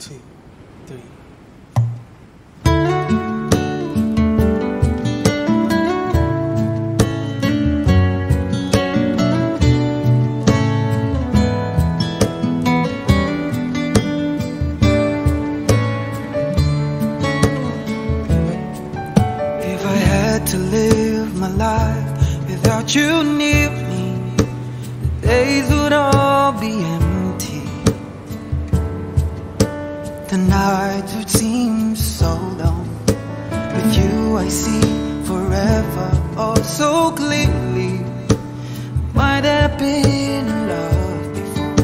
two, three. to live my life without you near me. The days hard to seem so long. With you, I see forever oh, so clearly. Might have been in love before,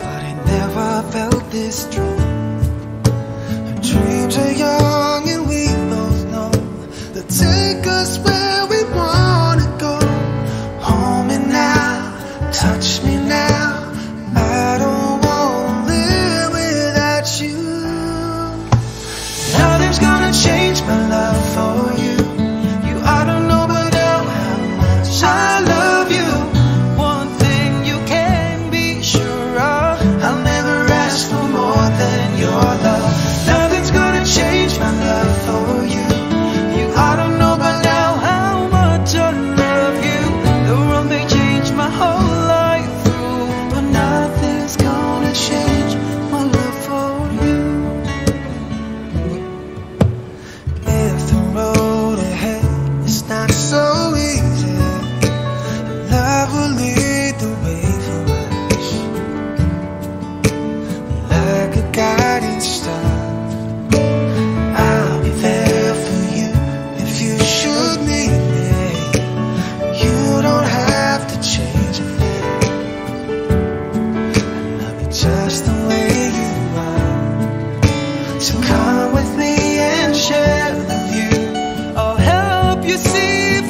but I never felt this strong. gonna change my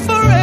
forever.